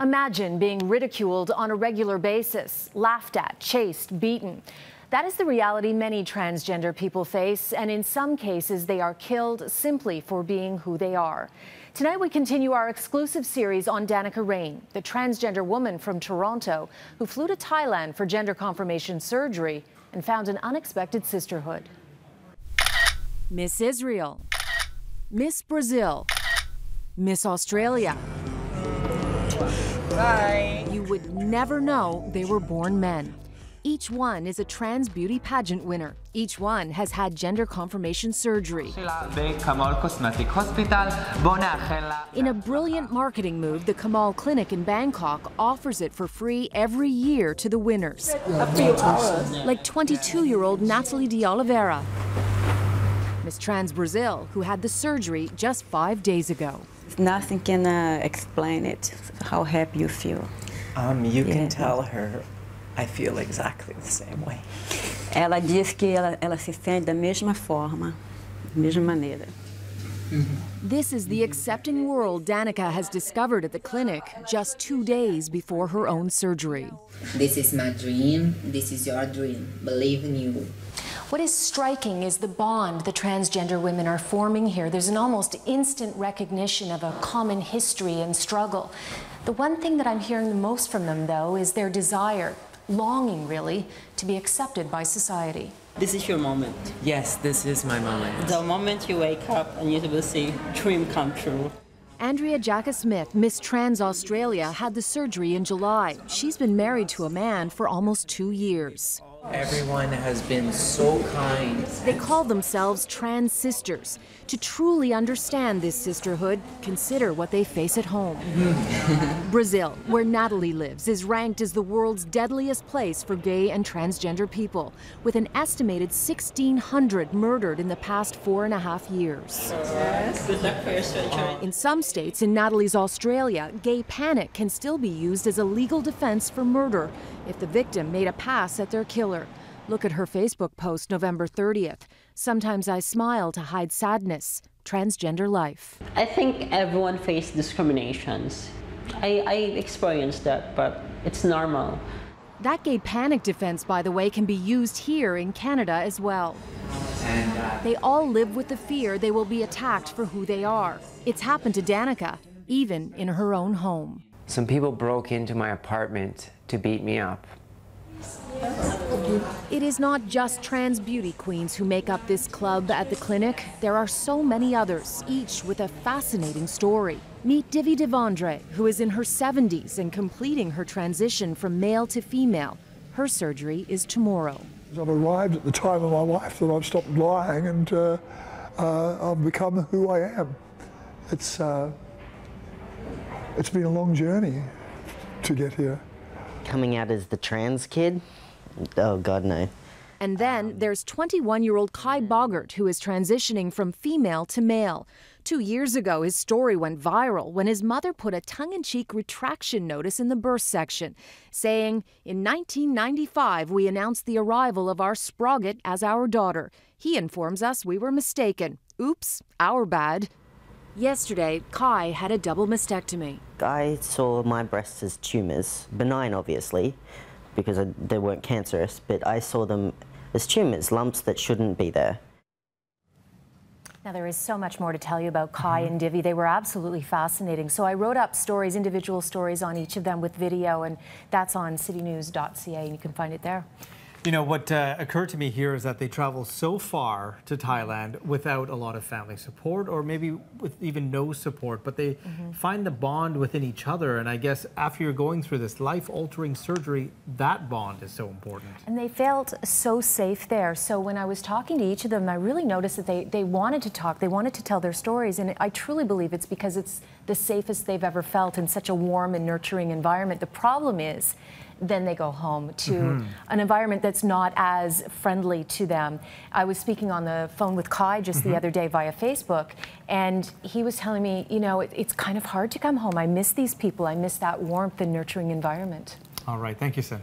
Imagine being ridiculed on a regular basis, laughed at, chased, beaten. That is the reality many transgender people face, and in some cases, they are killed simply for being who they are. Tonight, we continue our exclusive series on Danica Rain, the transgender woman from Toronto who flew to Thailand for gender confirmation surgery and found an unexpected sisterhood. Miss Israel, Miss Brazil, Miss Australia. Bye. You would never know they were born men. Each one is a trans beauty pageant winner. Each one has had gender confirmation surgery. In a brilliant marketing move, the Kamol Clinic in Bangkok offers it for free every year to the winners. Like 22 year old Natalie de Oliveira, Miss Trans Brazil, who had the surgery just five days ago. Nothing can uh, explain it, how happy you feel. Um, you can tell her I feel exactly the same way. Ela diz que ela, ela se sente da mesma forma, da mesma maneira. This is the accepting world Danica has discovered at the clinic just two days before her own surgery. This is my dream. This is your dream. Believe in you. What is striking is the bond the transgender women are forming here. There's an almost instant recognition of a common history and struggle. The one thing that I'm hearing the most from them, though, is their desire, longing really, to be accepted by society. This is your moment. Yes, this is my moment. The moment you wake up and you will see dream come true. Andrea Jacka Smith, Miss Trans Australia, had the surgery in July. She's been married to a man for almost two years. Everyone has been so kind. They call themselves trans sisters. To truly understand this sisterhood, consider what they face at home. Brazil, where Natalie lives, is ranked as the world's deadliest place for gay and transgender people, with an estimated 1,600 murdered in the past four and a half years. Yes. Good luck for your surgery. In some states, in Natalie's Australia, gay panic can still be used as a legal defense for murder if the victim made a pass at their killer. Look at her Facebook post November 30th. Sometimes I smile to hide sadness. Transgender life. I think everyone faces discriminations. I, I experienced that, but it's normal. That gay panic defense, by the way, can be used here in Canada as well. They all live with the fear they will be attacked for who they are. It's happened to Danica, even in her own home. Some people broke into my apartment to beat me up. It is not just trans beauty queens who make up this club at the clinic. There are so many others, each with a fascinating story. Meet Divi Devondre, who is in her 70s and completing her transition from male to female. Her surgery is tomorrow. I've arrived at the time of my life that I've stopped lying and uh, uh, I've become who I am. It's, uh, it's been a long journey to get here. Coming out as the trans kid? Oh, God, no. And then um, there's 21 year old Kai Boggart, who is transitioning from female to male. Two years ago, his story went viral when his mother put a tongue in cheek retraction notice in the birth section, saying, In 1995, we announced the arrival of our Sprocket as our daughter. He informs us we were mistaken. Oops, our bad. Yesterday, Kai had a double mastectomy. I saw my breasts as tumours, benign obviously, because they weren't cancerous, but I saw them as tumours, lumps that shouldn't be there. Now, there is so much more to tell you about Kai mm-hmm. and Divi. They were absolutely fascinating. So I wrote up stories, individual stories on each of them with video, and that's on citynews.ca, and you can find it there. You know, what uh, occurred to me here is that they travel so far to Thailand without a lot of family support or maybe with even no support, but they mm -hmm. find the bond within each other. And I guess after you're going through this life altering surgery, that bond is so important. And they felt so safe there. So when I was talking to each of them, I really noticed that they, they wanted to talk, they wanted to tell their stories. And I truly believe it's because it's the safest they've ever felt in such a warm and nurturing environment. The problem is, then they go home to mm-hmm. an environment that's not as friendly to them. I was speaking on the phone with Kai just mm-hmm. the other day via Facebook, and he was telling me, you know, it, it's kind of hard to come home. I miss these people. I miss that warmth and nurturing environment. All right. Thank you, Sin.